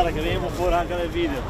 cara, que venha por cada vídeo.